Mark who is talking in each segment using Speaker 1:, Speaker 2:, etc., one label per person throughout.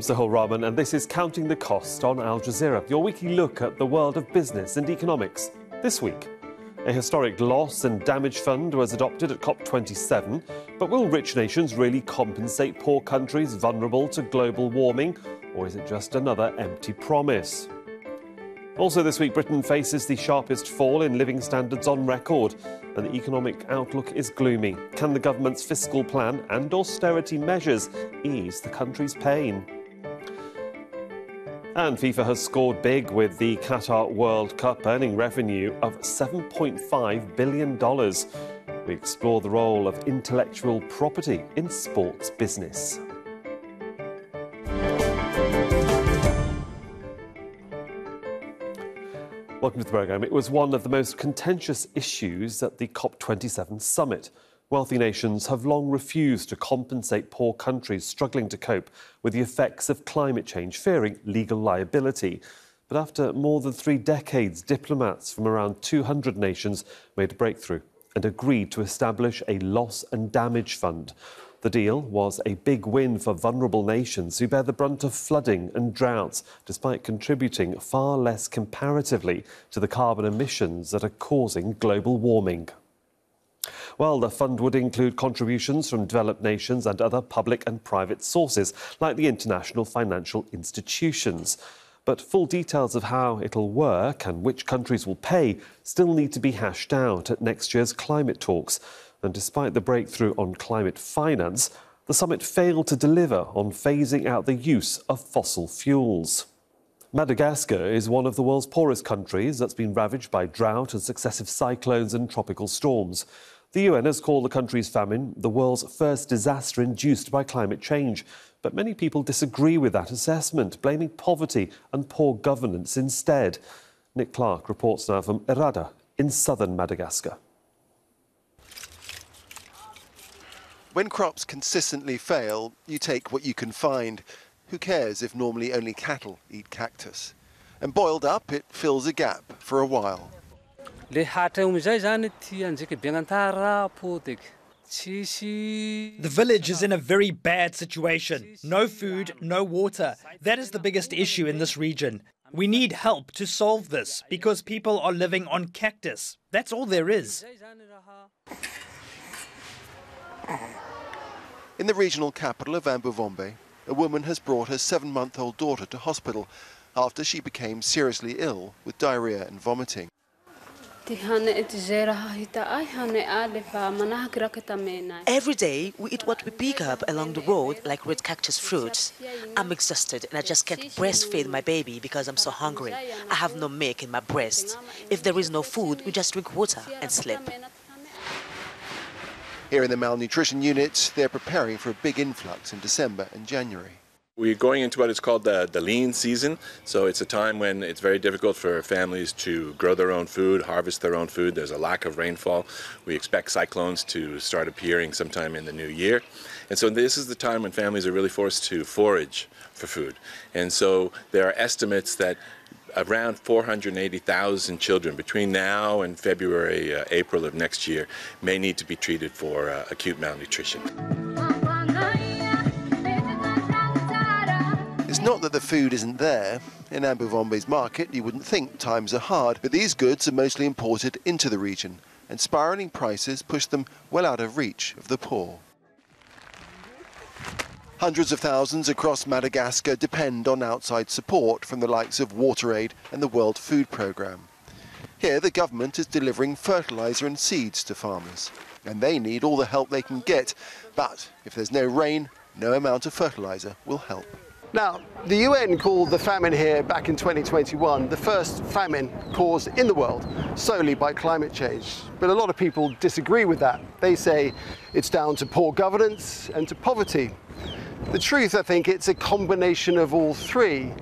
Speaker 1: I'm Sohail Rahman, and this is Counting the Cost on Al Jazeera, your weekly look at the world of business and economics. This week, a historic loss and damage fund was adopted at COP27, but will rich nations really compensate poor countries vulnerable to global warming, or is it just another empty promise? Also, this week, Britain faces the sharpest fall in living standards on record, and the economic outlook is gloomy. Can the government's fiscal plan and austerity measures ease the country's pain? And FIFA has scored big with the Qatar World Cup, earning revenue of $7.5 billion. We explore the role of intellectual property in sports business. Welcome to the programme. It was one of the most contentious issues at the COP27 summit. Wealthy nations have long refused to compensate poor countries struggling to cope with the effects of climate change, fearing legal liability. But after more than three decades, diplomats from around 200 nations made a breakthrough and agreed to establish a loss and damage fund. The deal was a big win for vulnerable nations who bear the brunt of flooding and droughts, despite contributing far less comparatively to the carbon emissions that are causing global warming. Well, the fund would include contributions from developed nations and other public and private sources, like the international financial institutions. But full details of how it'll work and which countries will pay still need to be hashed out at next year's climate talks. And despite the breakthrough on climate finance, the summit failed to deliver on phasing out the use of fossil fuels. Madagascar is one of the world's poorest countries that's been ravaged by drought and successive cyclones and tropical storms. The UN has called the country's famine the world's first disaster induced by climate change. But many people disagree with that assessment, blaming poverty and poor governance instead. Nick Clark reports now from Errada in southern Madagascar.
Speaker 2: When crops consistently fail, you take what you can find. Who cares if normally only cattle eat cactus? And boiled up, it fills a gap for a while.
Speaker 3: The
Speaker 4: village is in a very bad situation. No food, no water. That is the biggest issue in this region. We need help to solve this because people are living on cactus. That's all there is.
Speaker 2: In the regional capital of Ambovombe, a woman has brought her seven-month-old daughter to hospital after she became seriously ill with diarrhea and vomiting.
Speaker 5: Every
Speaker 6: day, we eat what we pick up along the road, like red cactus fruits. I'm exhausted and I just can't breastfeed my baby because I'm so hungry. I have no milk in my breast. If there is no food, we just drink water and sleep.
Speaker 2: Here in the malnutrition unit, they're preparing for a big influx in December and January.
Speaker 7: We're going into what is called the, the lean season. So it's a time when it's very difficult for families to grow their own food, harvest their own food. There's a lack of rainfall. We expect cyclones to start appearing sometime in the new year. And so this is the time when families are really forced to forage for food. And so there are estimates that around 480,000 children between now and February, uh, April of next year may need to be treated for uh, acute malnutrition.
Speaker 2: It's not that the food isn't there. In Ambovombe's market, you wouldn't think times are hard, but these goods are mostly imported into the region, and spiralling prices push them well out of reach of the poor. Hundreds of thousands across Madagascar depend on outside support from the likes of WaterAid and the World Food Programme. Here, the government is delivering fertiliser and seeds to farmers, and they need all the help they can get. But if there's no rain, no amount of fertiliser will help. Now, the UN called the famine here back in 2021 the first famine caused in the world solely by climate change. But a lot of people disagree with that. They say it's down to poor governance and to poverty. The truth, I think, it's a combination of all three.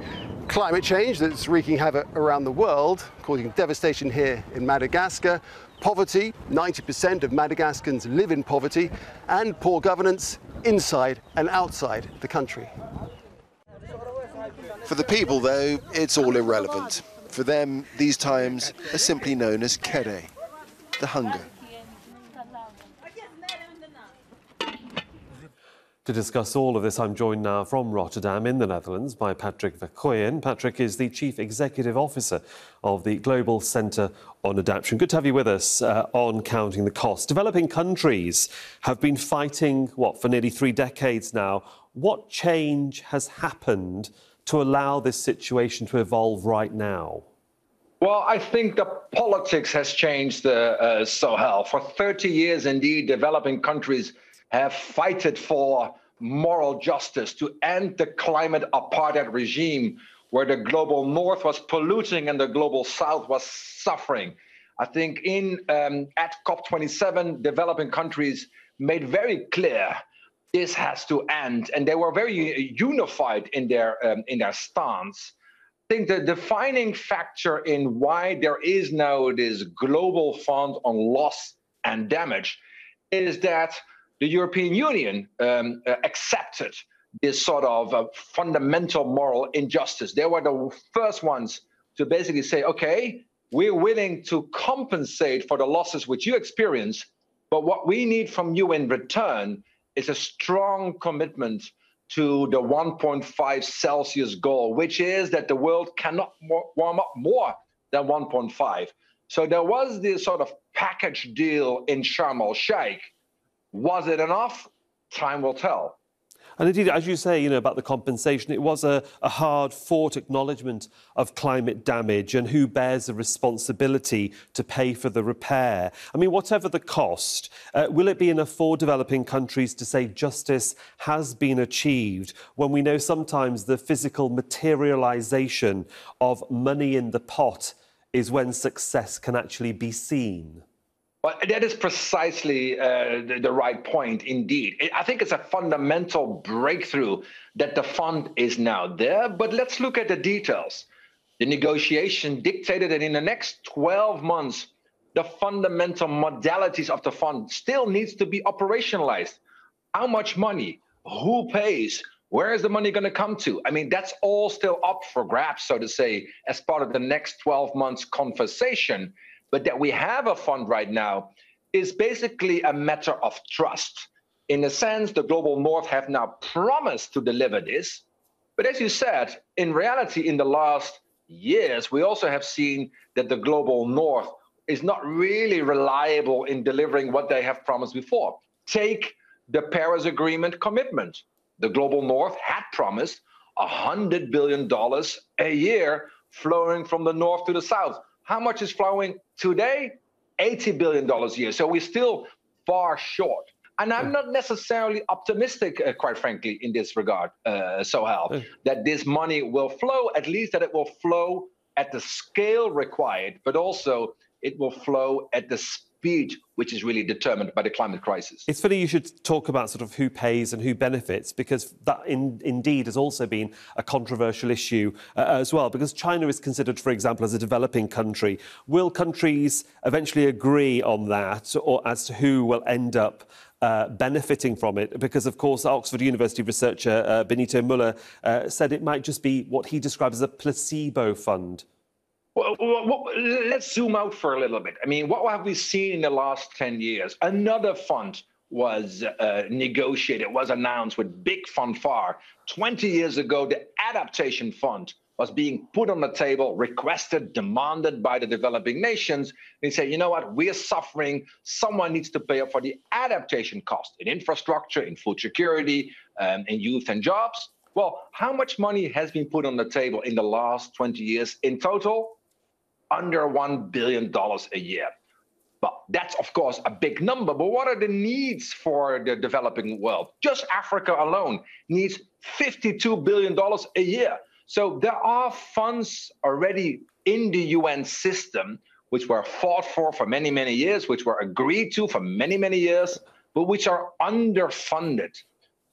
Speaker 2: Climate change that's wreaking havoc around the world, causing devastation here in Madagascar, poverty, 90% of Madagascans live in poverty, and poor governance inside and outside the country. For the people, though, it's all irrelevant. For them, these times are simply known as kere, the hunger.
Speaker 1: To discuss all of this, I'm joined now from Rotterdam in the Netherlands by Patrick Verkooijen. Patrick is the Chief Executive Officer of the Global Centre on Adaptation. Good to have you with us uh, on Counting the Cost. Developing countries have been fighting, what, for nearly three decades now. What change has happened to allow this situation to evolve right now?
Speaker 3: Well, I think the politics has changed, uh, uh. For 30 years, indeed, developing countries have fighted for moral justice to end the climate apartheid regime where the global north was polluting and the global south was suffering. I think in um, at COP27, developing countries made very clear this has to end, and they were very unified in their um, in their stance. I think the defining factor in why there is now this global fund on loss and damage is that the European Union um, uh, accepted this sort of uh, fundamental moral injustice. They were the first ones to basically say, okay, we're willing to compensate for the losses which you experience, but what we need from you in return is a strong commitment to the 1.5 Celsius goal, which is that the world cannot warm up more than 1.5. So there was this sort of package deal in Sharm el Sheikh was it enough? Time will tell.
Speaker 1: And indeed, as you say, you know, about the compensation, it was a, a hard-fought acknowledgement of climate damage and who bears the responsibility to pay for the repair. I mean, whatever the cost, uh, will it be enough for developing countries to say justice has been achieved when we know sometimes the physical materialisation of money in the pot is when success can actually be seen?
Speaker 3: Well, that is precisely uh, the, the, right point, indeed. I think it's a fundamental breakthrough that the fund is now there. But let's look at the details. The negotiation dictated that in the next 12 months, the fundamental modalities of the fund still needs to be operationalized. How much money? Who pays? Where is the money going to come to? I mean, that's all still up for grabs, so to say, as part of the next 12 months conversation but that we have a fund right now is basically a matter of trust. In a sense, the global north have now promised to deliver this. But as you said, in reality, in the last years, we also have seen that the global north is not really reliable in delivering what they have promised before. Take the Paris Agreement commitment. The global north had promised $100 billion a year flowing from the north to the south. How much is flowing today? $80 billion a year. So we're still far short. And I'm not necessarily optimistic, uh, quite frankly, in this regard, uh, Sohail, that this money will flow, at least that it will flow at the scale required, but also it will flow at the speed which is really determined by the climate crisis.
Speaker 1: It's funny you should talk about sort of who pays and who benefits because that in, indeed has also been a controversial issue uh, as well because China is considered for example as a developing country will countries eventually agree on that or as to who will end up uh, benefiting from it because, of course, Oxford University researcher uh, Benito Muller uh, said it might just be what he describes as a placebo fund.
Speaker 3: Well, well, let's zoom out for a little bit. I mean, what have we seen in the last 10 years? Another fund was uh, negotiated, was announced with big fanfare. 20 years ago, the Adaptation Fund was being put on the table, requested, demanded by the developing nations. They say, you know what, we're suffering. Someone needs to pay up for the adaptation cost in infrastructure, in food security, um, in youth and jobs. Well, how much money has been put on the table in the last 20 years in total? Under $1 billion a year. But that's, of course, a big number. But what are the needs for the developing world? Just Africa alone needs $52 billion a year. So there are funds already in the UN system, which were fought for for many, many years, which were agreed to for many, many years, but which are underfunded.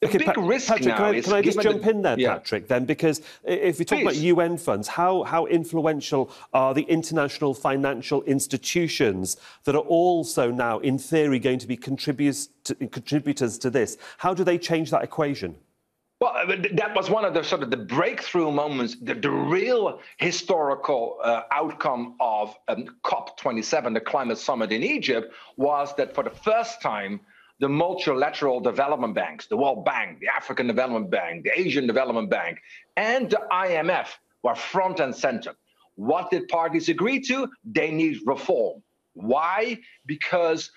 Speaker 1: Okay, big pa- risk Patrick, now can I, can I just jump the, in there, yeah. Patrick, then? Because if we talk Please. about UN funds, how, how influential are the international financial institutions that are also now, in theory, going to be contributors to, contributors to this? How do they change that equation?
Speaker 3: Well, that was one of the sort of the breakthrough moments, the, the real historical uh, outcome of um, COP27, the climate summit in Egypt, was that for the first time, the multilateral development banks, the World Bank, the African Development Bank, the Asian Development Bank, and the IMF were front and center. What did parties agree to? They need reform. Why? Because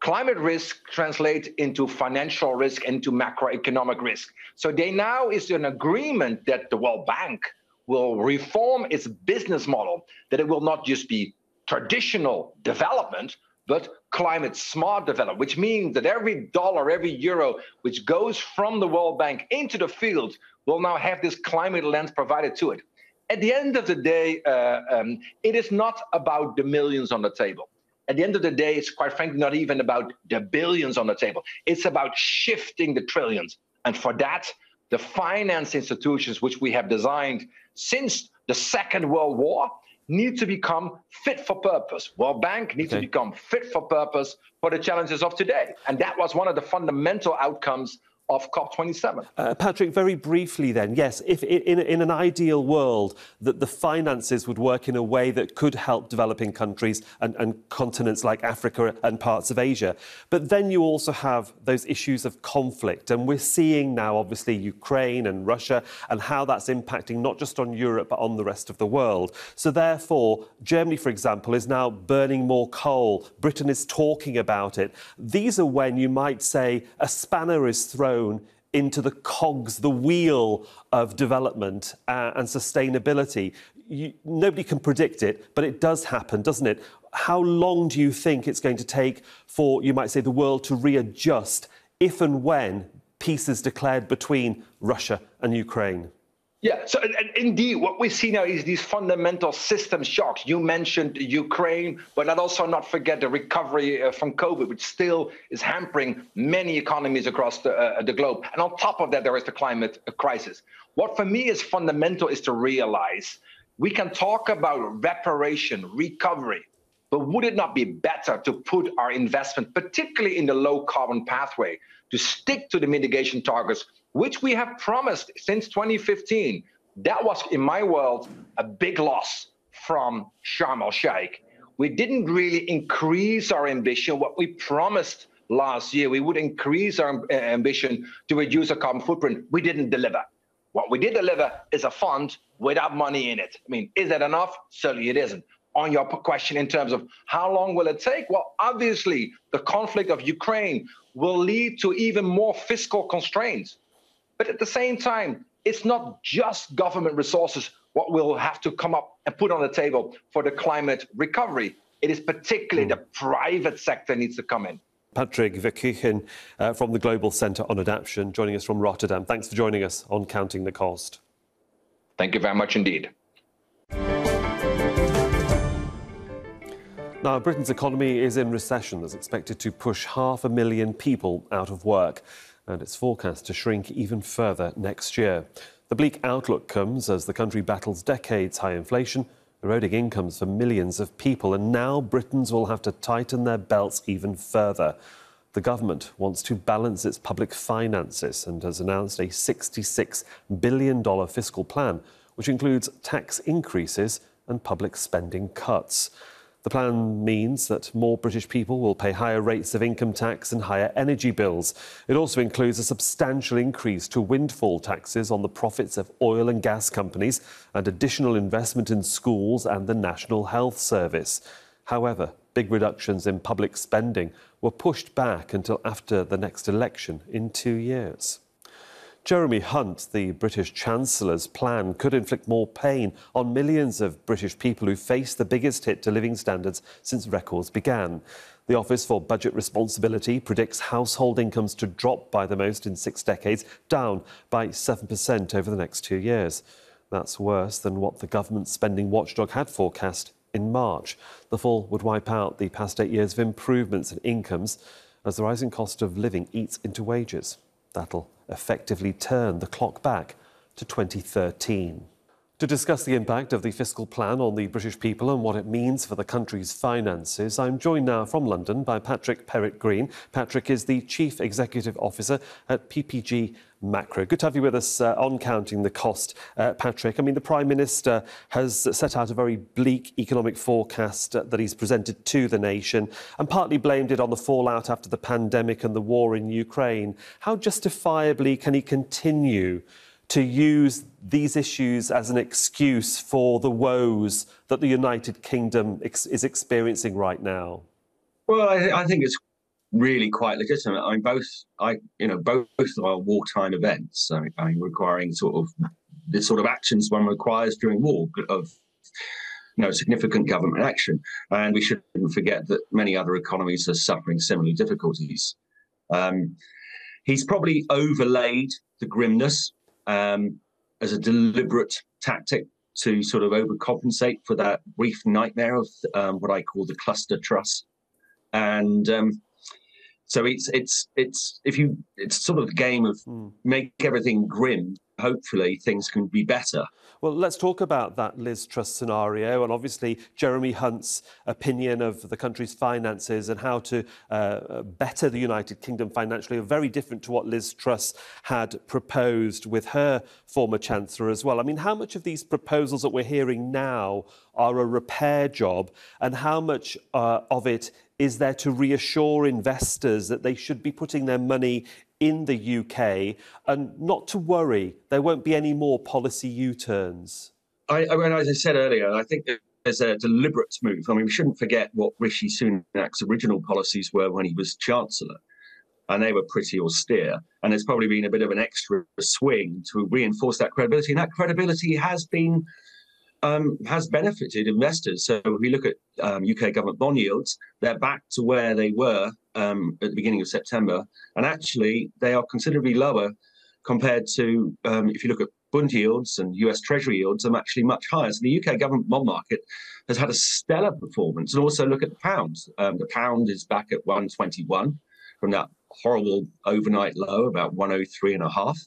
Speaker 3: climate risk translates into financial risk, into macroeconomic risk. So they now is an agreement that the World Bank will reform its business model, that it will not just be traditional development, but climate smart development, which means that every dollar, every euro which goes from the World Bank into the field will now have this climate lens provided to it at the end of the day, uh, um, it is not about the millions on the table. At the end of the day, it's quite frankly not even about the billions on the table. It's about shifting the trillions. And for that, the finance institutions which we have designed since the Second World War need to become fit for purpose. World Bank needs okay. to become fit for purpose for the challenges of today. And that was one of the fundamental outcomes of COP27.
Speaker 1: Uh, Patrick, very briefly then, yes, if in, in an ideal world that the finances would work in a way that could help developing countries and, and continents like Africa and parts of Asia, but then you also have those issues of conflict, and we're seeing now, obviously, Ukraine and Russia and how that's impacting not just on Europe but on the rest of the world. So therefore, Germany, for example, is now burning more coal. Britain is talking about it. These are when you might say a spanner is thrown thrown into the cogs, the wheel of development uh, and sustainability. You, nobody can predict it, but it does happen, doesn't it? How long do you think it's going to take for, you might say, the world to readjust if and when peace is declared between Russia and Ukraine?
Speaker 3: Yeah, so and indeed, what we see now is these fundamental system shocks. You mentioned Ukraine, but let also not forget the recovery uh, from COVID, which still is hampering many economies across the, uh, the globe. And on top of that, there is the climate crisis. What for me is fundamental is to realize we can talk about reparation, recovery, but would it not be better to put our investment, particularly in the low carbon pathway, to stick to the mitigation targets which we have promised since 2015. That was, in my world, a big loss from Sharm el Sheikh. We didn't really increase our ambition. What we promised last year, we would increase our uh, ambition to reduce our carbon footprint. We didn't deliver. What we did deliver is a fund without money in it. I mean, is that enough? Certainly it isn't. On your question in terms of how long will it take? Well, obviously, the conflict of Ukraine will lead to even more fiscal constraints. But at the same time, it's not just government resources what will have to come up and put on the table for the climate recovery. It is particularly mm. the private sector needs to come in.
Speaker 1: Patrick Verkooijen uh, from the Global Centre on Adaptation, joining us from Rotterdam. Thanks for joining us on Counting the Cost.
Speaker 3: Thank you very much indeed.
Speaker 1: Now, Britain's economy is in recession that's expected to push half a million people out of work and it's forecast to shrink even further next year. The bleak outlook comes as the country battles decades high inflation, eroding incomes for millions of people, and now Britons will have to tighten their belts even further. The government wants to balance its public finances and has announced a $66 billion fiscal plan, which includes tax increases and public spending cuts. The plan means that more British people will pay higher rates of income tax and higher energy bills. It also includes a substantial increase to windfall taxes on the profits of oil and gas companies and additional investment in schools and the National Health Service. However, big reductions in public spending were pushed back until after the next election in two years. Jeremy Hunt, the British Chancellor's plan could inflict more pain on millions of British people who face the biggest hit to living standards since records began. The Office for Budget Responsibility predicts household incomes to drop by the most in six decades, down by 7% over the next two years. That's worse than what the government spending watchdog had forecast in March. The fall would wipe out the past eight years of improvements in incomes as the rising cost of living eats into wages. That'll effectively turn the clock back to 2013. To discuss the impact of the fiscal plan on the British people and what it means for the country's finances, I'm joined now from London by Patrick Perrett Green. Patrick is the Chief Executive Officer at PPG Macro. Good to have you with us uh, on counting the cost, uh, Patrick. I mean, the Prime Minister has set out a very bleak economic forecast uh, that he's presented to the nation and partly blamed it on the fallout after the pandemic and the war in Ukraine. How justifiably can he continue to use these issues as an excuse for the woes that the United Kingdom ex- is experiencing right now?
Speaker 8: Well, I, I, think it's really quite legitimate. I mean, both, I you know, both are wartime events. I mean, I mean, requiring sort of the sort of actions one requires during war of you know, significant government action. And we shouldn't forget that many other economies are suffering similar difficulties. Um, he's probably overlaid the grimness um, as a deliberate tactic to sort of overcompensate for that brief nightmare of um, what I call the cluster truss. And um, so it's it's it's if you it's sort of a game of mm. make everything grim hopefully things can be better.
Speaker 1: Well, let's talk about that Liz Truss scenario and obviously Jeremy Hunt's opinion of the country's finances and how to uh, better the United Kingdom financially are very different to what Liz Truss had proposed with her former Chancellor as well. I mean, how much of these proposals that we're hearing now are a repair job and how much uh, of it is there to reassure investors that they should be putting their money in the UK and not to worry, there won't be any more policy U turns?
Speaker 8: I, I mean, as I said earlier, I think there's a deliberate move. I mean, we shouldn't forget what Rishi Sunak's original policies were when he was Chancellor, and they were pretty austere. And there's probably been a bit of an extra swing to reinforce that credibility, and that credibility has been um, has benefited investors. So if we look at um, UK government bond yields, they're back to where they were um, at the beginning of September, and actually they are considerably lower compared to um, if you look at bond yields and US Treasury yields, they're actually much higher. So the UK government bond market has had a stellar performance, and also look at the pound. Um, the pound is back at 121 from that horrible overnight low, about 103 and a half.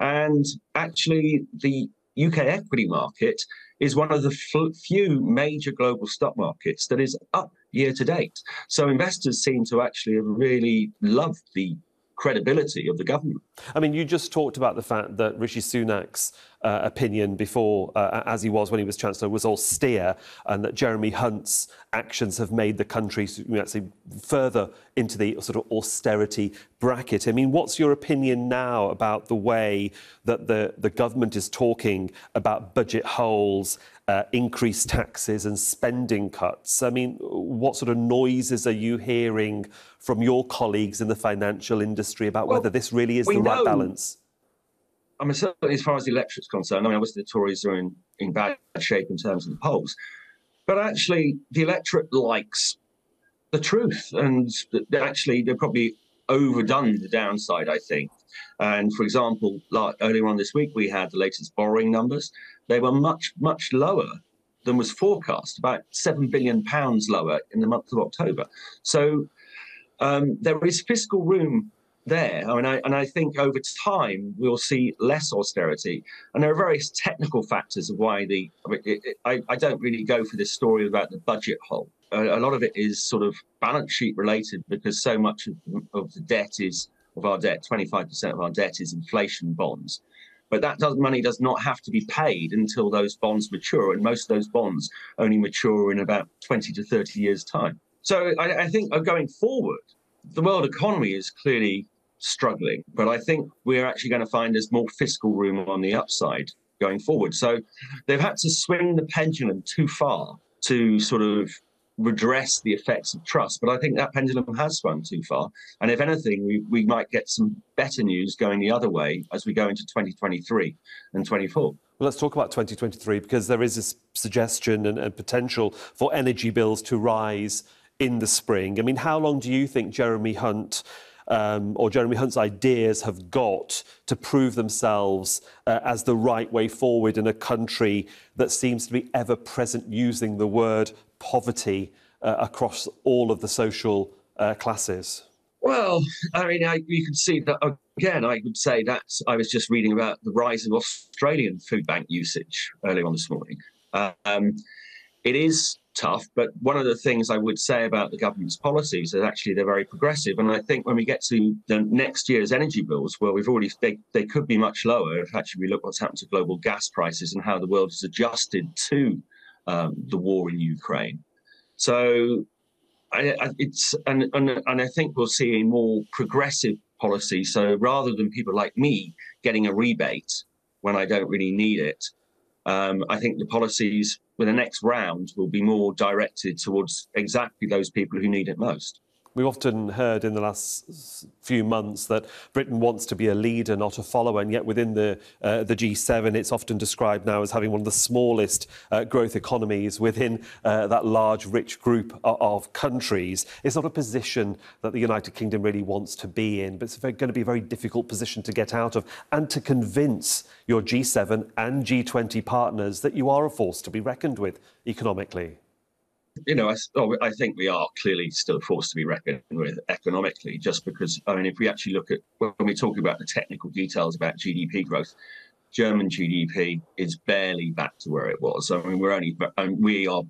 Speaker 8: And actually, the UK equity market is one of the few major global stock markets that is up year to date. So investors seem to actually really love the credibility of the government.
Speaker 1: I mean, you just talked about the fact that Rishi Sunak's uh, opinion before, uh, as he was when he was Chancellor, was austere, and that Jeremy Hunt's actions have made the country say, further into the sort of austerity bracket. I mean, what's your opinion now about the way that the, the government is talking about budget holes, uh, increased taxes, and spending cuts? I mean, what sort of noises are you hearing from your colleagues in the financial industry about well, whether this really is the right balance?
Speaker 8: I mean, certainly as far as the electorate's concerned, I mean, obviously the Tories are in, in bad shape in terms of the polls, but actually the electorate likes the truth, and actually they're probably overdone the downside, I think. And for example, like earlier on this week, we had the latest borrowing numbers. They were much, much lower than was forecast, about seven billion pounds lower in the month of October. So um, there is fiscal room there. I mean, I, and I think over time we'll see less austerity. And there are various technical factors of why the. I, mean, it, it, I, I don't really go for this story about the budget hole. A, a, lot of it is sort of balance sheet related because so much of, of the debt is of our debt, 25% of our debt is inflation bonds. But that does, money does not have to be paid until those bonds mature, and most of those bonds only mature in about 20 to 30 years' time. So I, I think going forward, the world economy is clearly struggling, but I think we're actually going to find there's more fiscal room on the upside going forward. So they've had to swing the pendulum too far to sort of redress the effects of Truss. But I think that pendulum has swung too far. And if anything, we, we might get some better news going the other way as we go into 2023 and 24. Well,
Speaker 1: let's talk about 2023 because there is this suggestion and, and potential for energy bills to rise in the spring. I mean, how long do you think Jeremy Hunt um, or Jeremy Hunt's ideas have got to prove themselves uh, as the right way forward in a country that seems to be ever present using the word poverty uh, across all of the social uh, classes?
Speaker 8: Well, I mean, I, you can see that again. I would say that I was just reading about the rise of Australian food bank usage earlier on this morning. Um, it is tough, but one of the things I would say about the government's policies is actually they're very progressive. And I think when we get to the next year's energy bills, well, we've already they, they could be much lower if actually we look what's happened to global gas prices and how the world has adjusted to um, the war in Ukraine. So I, I, it's and, and and I think we'll see a more progressive policy. So rather than people like me getting a rebate when I don't really need it, um, I think the policies with the next round will be more directed towards exactly those people who need it most.
Speaker 1: We've often heard in the last few months that Britain wants to be a leader, not a follower, and yet within the, uh, the G7, it's often described now as having one of the smallest uh, growth economies within uh, that large, rich group of, of, countries. It's not a position that the United Kingdom really wants to be in, but it's very, going to be a very difficult position to get out of and to convince your G7 and G20 partners that you are a force to be reckoned with economically
Speaker 8: you know, I, oh, I, think we are clearly still a force to be reckoned with economically, just because, I mean, if we actually look at when we talk about the technical details about GDP growth, German GDP is barely back to where it was. I mean, we're only, we are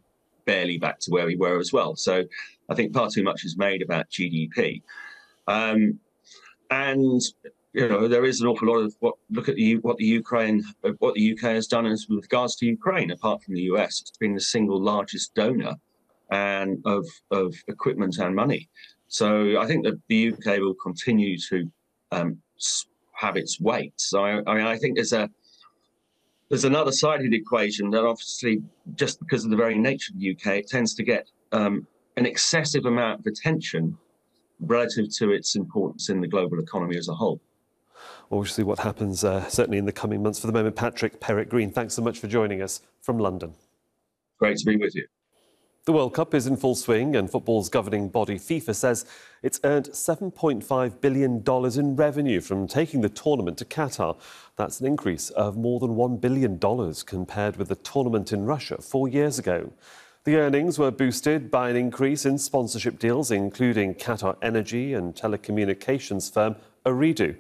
Speaker 8: barely back to where we were as well. So I think far too much is made about GDP. Um, and you know there is an awful lot of what look at the what the Ukraine what the UK has done as with regards to Ukraine. Apart from the US, it's been the single largest donor and of, of equipment and money. So I think that the UK will continue to um, have its weight. So I, I, mean, I think there's a there's another side of the equation that obviously, just because of the very nature of the UK, it tends to get um, an excessive amount of attention relative to its importance in the global economy as a whole.
Speaker 1: See what happens uh, certainly in the coming months. For the moment, Patrick Perrett-Green, thanks so much for joining us from London.
Speaker 8: Great to be with you.
Speaker 1: The World Cup is in full swing, and football's governing body FIFA says it's earned $7.5 billion in revenue from taking the tournament to Qatar. That's an increase of more than $1 billion compared with the tournament in Russia four years ago. The earnings were boosted by an increase in sponsorship deals, including Qatar Energy and telecommunications firm Ooredoo.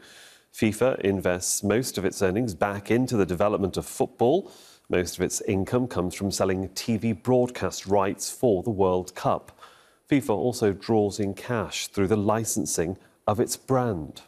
Speaker 1: FIFA invests most of its earnings back into the development of football. Most of its income comes from selling TV broadcast rights for the World Cup. FIFA also draws in cash through the licensing of its brand.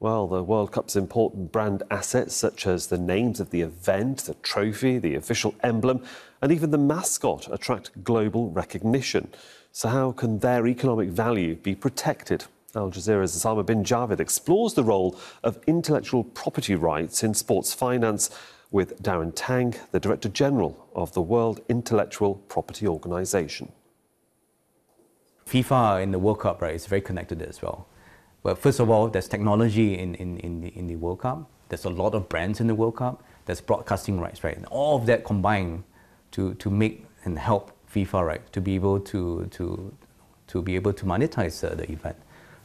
Speaker 1: Well, the World Cup's important brand assets, such as the names of the event, the trophy, the official emblem, and even the mascot, attract global recognition. So, how can their economic value be protected? Al Jazeera's Osama bin Javaid explores the role of intellectual property rights in sports finance with Daren Tang, the Director General of the World Intellectual Property Organization.
Speaker 9: FIFA in the World Cup, right, is very connected as well. But first of all, there's technology in, in, in, the, in the World Cup. There's a lot of brands in the World Cup. There's broadcasting rights, right? And all of that combined to, to make and help FIFA, right, to be able to, to, to be able to monetize uh, the event.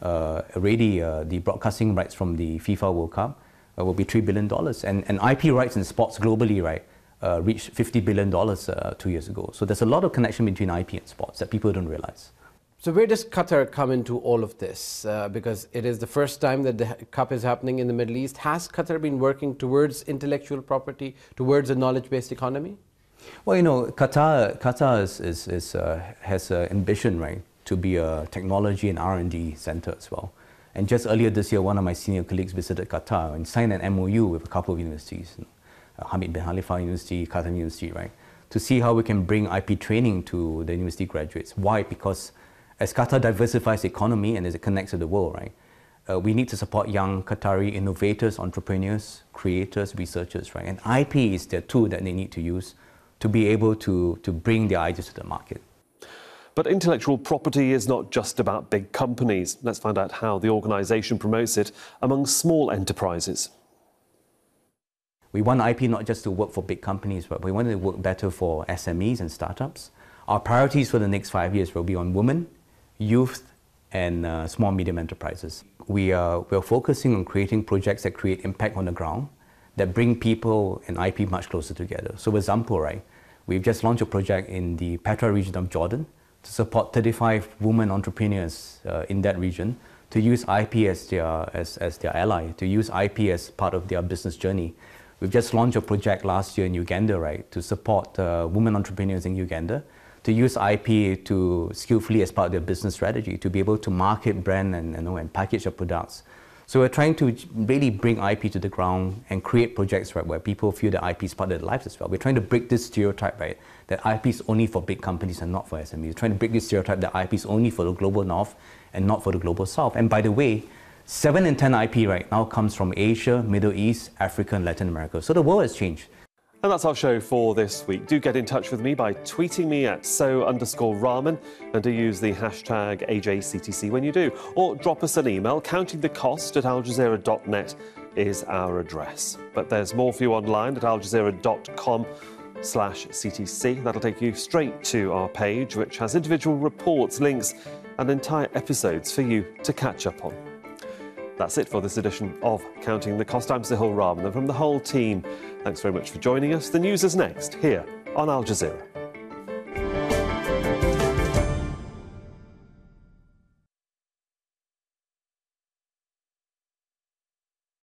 Speaker 9: Uh, already, uh, the broadcasting rights from the FIFA World Cup uh, will be $3 billion. And, and IP rights in sports globally, right, uh, reached $50 billion uh, two years ago. So there's a lot of connection between IP and sports that people don't realize.
Speaker 10: So where does Qatar come into all of this? Uh, because it is the first time that the Cup is happening in the Middle East. Has Qatar been working towards intellectual property, towards a knowledge-based economy?
Speaker 9: Well, you know, Qatar, Qatar is, is, is uh, has an ambition, right, to be a technology and R&D center as well. And just earlier this year, one of my senior colleagues visited Qatar and signed an MOU with a couple of universities, uh, Hamad bin Khalifa University, Qatar University, right, to see how we can bring IP training to the university graduates. Why? Because as Qatar diversifies the economy and as it connects to the world, right, uh, we need to support young Qatari innovators, entrepreneurs, creators, researchers, right? And IP is the tool that they need to use to be able to, to bring their ideas to the market.
Speaker 1: But intellectual property is not just about big companies. Let's find out how the organisation promotes it among small enterprises.
Speaker 9: We want IP not just to work for big companies, but we want it to work better for SMEs and startups. Our priorities for the next five years will be on women, youth, and uh, small medium enterprises. We are we're focusing on creating projects that create impact on the ground, that bring people and IP much closer together. So, for example, right, we've just launched a project in the Petra region of Jordan to support 35 women entrepreneurs uh, in that region to use IP as their, as, as their ally, to use IP as part of their business journey. We've just launched a project last year in Uganda, right, to support uh, women entrepreneurs in Uganda, to use IP to skillfully as part of their business strategy, to be able to market, brand, and, you know, and package their products. So we're trying to really bring IP to the ground and create projects right, where people feel that IP is part of their lives as well. We're trying to break this stereotype, right, that IP is only for big companies and not for SMEs. We're trying to break this stereotype that IP is only for the global north and not for the global south. And by the way, 7 in 10 IP right now comes from Asia, Middle East, Africa, and Latin America. So the world has changed.
Speaker 1: And that's our show for this week. Do get in touch with me by tweeting me at so underscore raman and do use the hashtag AJCTC when you do. Or drop us an email. Counting the cost at aljazeera.net is our address. But there's more for you online at aljazeera.com slash CTC. That'll take you straight to our page, which has individual reports, links, and entire episodes for you to catch up on. That's it for this edition of Counting the Cost. I'm Sohail Rahman, and from the whole team, thanks very much for joining us. The news is next here on Al Jazeera.